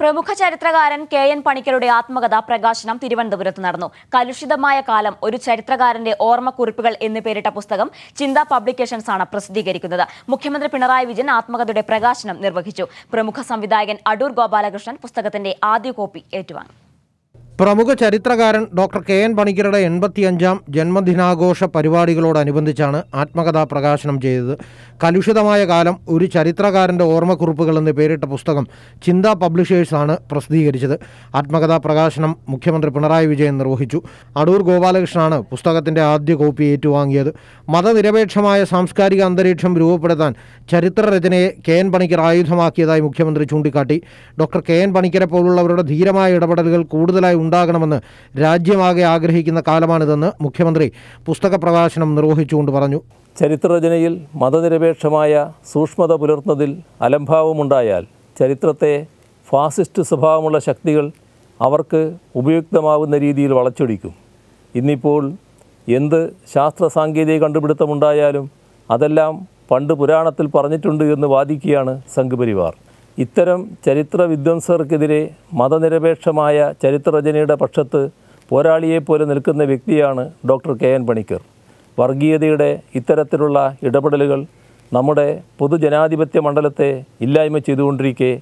പ്രമുഖ ചരിത്രകാരൻ K N പണിക്കരുടെ ആത്മകഥ പ്രകാശനം തിരുവനന്തപുരത്ത് നടന്നു. കലുഷിതമായ കാലം ഒരു ചരിത്രകാരന്റെ ഓർമ്മക്കുറിപ്പുകൾ എന്ന് പേരിട്ട പുസ്തകം ചിന്ത പബ്ലിക്കേഷൻസ് ആണ് പ്രസിദ്ധീകരിക്കുന്നത്. മുഖ്യമന്ത്രി പിണറായി വിജയൻ ആത്മകഥയുടെ പ്രകാശനം നിർവഹിച്ചു. പ്രമുഖ സംവിധായകൻ അടൂർ ഗോപാലകൃഷ്ണൻ പുസ്തകത്തിന്റെ ആദ്യ കോപ്പി ഏറ്റുവാങ്ങി. പ്രമുഖ ചരിത്രകാരൻ ഡോക്ടർ കെ എൻ പണിക്കരുടെ എൺപത്തിയഞ്ചാം ജന്മദിനാഘോഷ പരിപാടികളോടനുബന്ധിച്ചാണ് ആത്മകഥാ പ്രകാശനം ചെയ്തത്. കലുഷിതമായ കാലം ഒരു ചരിത്രകാരന്റെ ഓർമ്മക്കുറിപ്പുകൾ എന്ന് പേരിട്ട പുസ്തകം ചിന്ത പബ്ലിഷേഴ്സാണ് പ്രസിദ്ധീകരിച്ചത്. ആത്മകഥാ പ്രകാശനം മുഖ്യമന്ത്രി പിണറായി വിജയൻ നിർവഹിച്ചു. അടൂർ ഗോപാലകൃഷ്ണനാണ് പുസ്തകത്തിന്റെ ആദ്യ കോപ്പി ഏറ്റുവാങ്ങിയത്. മതനിരപേക്ഷമായ സാംസ്കാരിക അന്തരീക്ഷം രൂപപ്പെടുത്താൻ ചരിത്രരചനയെ കെ എൻ പണിക്കർ ആയുധമാക്കിയതായി മുഖ്യമന്ത്രി ചൂണ്ടിക്കാട്ടി. ഡോക്ടർ കെ എൻ പണിക്കരെ പോലുള്ളവരുടെ ധീരമായ ഇടപെടലുകൾ കൂടുതലായി ഉണ്ടാകണമെന്ന് രാജ്യമാകെ ആഗ്രഹിക്കുന്ന കാലമാണിതെന്ന് മുഖ്യമന്ത്രി പുസ്തക പ്രകാശനം നിർവഹിച്ചുകൊണ്ട് പറഞ്ഞു. ചരിത്രരചനയിൽ മതനിരപേക്ഷമായ സൂക്ഷ്മത പുലർത്തുന്നതിൽ അലംഭാവമുണ്ടായാൽ ചരിത്രത്തെ ഫാസിസ്റ്റ് സ്വഭാവമുള്ള ശക്തികൾ അവർക്ക് ഉപയുക്തമാവുന്ന രീതിയിൽ വളച്ചൊടിക്കും. ഇന്നിപ്പോൾ എന്ത് ശാസ്ത്ര സാങ്കേതിക കണ്ടുപിടുത്തമുണ്ടായാലും അതെല്ലാം പണ്ട് പുരാണത്തിൽ പറഞ്ഞിട്ടുണ്ട് എന്ന് വാദിക്കുകയാണ് സംഘപരിവാർ ഇത്തരം ചരിത്ര വിദ്വംസർക്കെതിരെ മതനിരപേക്ഷമായ ചരിത്രരചനയുടെ പക്ഷത്ത് പോരാളിയെപ്പോലെ നിൽക്കുന്ന വ്യക്തിയാണ് ഡോക്ടർ കെ എൻ പണിക്കർ. വർഗീയതയുടെ ഇത്തരത്തിലുള്ള ഇടപെടലുകൾ നമ്മുടെ പൊതുജനാധിപത്യ മണ്ഡലത്തെ ഇല്ലായ്മ ചെയ്തുകൊണ്ടിരിക്കെ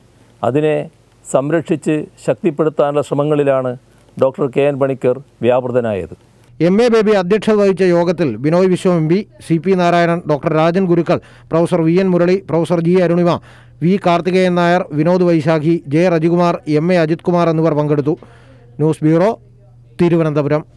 അതിനെ സംരക്ഷിച്ച് ശക്തിപ്പെടുത്താനുള്ള ശ്രമങ്ങളിലാണ് ഡോക്ടർ കെ എൻ പണിക്കർ വ്യാപൃതനായത്. എം എ ബേബി അധ്യക്ഷത വഹിച്ച യോഗത്തിൽ Binoy Viswam M P C P Narayanan doctor Rajan Gurukkal professor V N Murali professor G Arunima V Karthikeyan Nair Vinod Vaishakhi J. Rajikumar M. A. Ajith Kumar എന്നിവർ പങ്കെടുത്തു. News bureau Thiruvananthapuram.